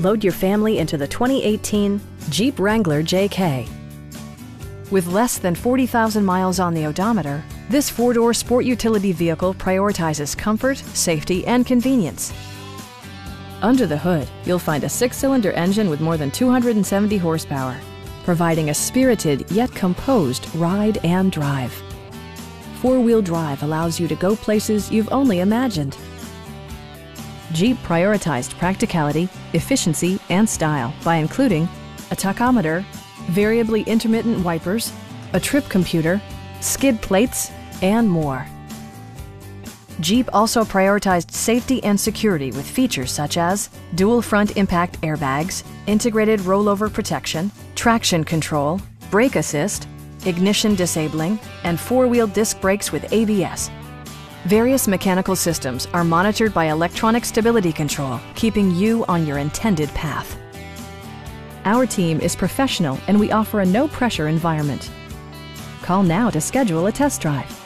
Load your family into the 2018 Jeep Wrangler JK. With less than 40,000 miles on the odometer, this four-door sport utility vehicle prioritizes comfort, safety, and convenience. Under the hood, you'll find a six-cylinder engine with more than 270 horsepower, providing a spirited yet composed ride and drive. Four-wheel drive allows you to go places you've only imagined. Jeep prioritized practicality, efficiency, and style by including a tachometer, variably intermittent wipers, a trip computer, skid plates, and more. Jeep also prioritized safety and security with features such as dual front impact airbags, integrated rollover protection, traction control, brake assist, ignition disabling, and four-wheel disc brakes with ABS. Various mechanical systems are monitored by electronic stability control, keeping you on your intended path. Our team is professional and we offer a no-pressure environment. Call now to schedule a test drive.